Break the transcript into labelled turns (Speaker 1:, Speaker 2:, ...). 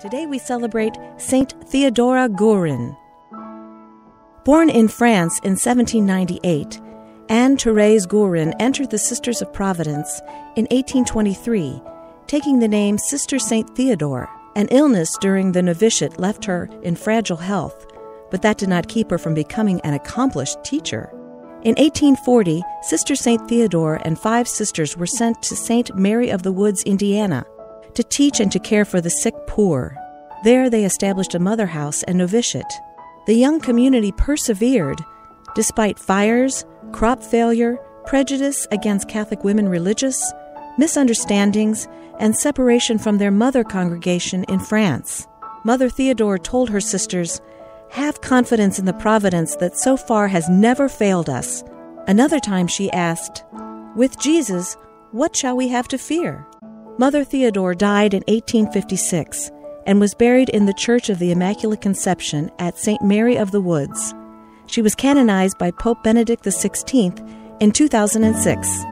Speaker 1: Today we celebrate Saint Theodora Guerin. Born in France in 1798, Anne Therese Guerin entered the Sisters of Providence in 1823, taking the name Sister Saint Theodore. An illness during the novitiate left her in fragile health, but that did not keep her from becoming an accomplished teacher. In 1840, Sister St. Theodore and five sisters were sent to St. Mary of the Woods, Indiana, to teach and to care for the sick poor. There they established a mother house and novitiate. The young community persevered despite fires, crop failure, prejudice against Catholic women religious, misunderstandings, and separation from their mother congregation in France. Mother Theodore told her sisters, Have confidence in the providence that so far has never failed us. Another time she asked, With Jesus, what shall we have to fear? Mother Theodore died in 1856 and was buried in the Church of the Immaculate Conception at St. Mary of the Woods. She was canonized by Pope Benedict XVI in 2006.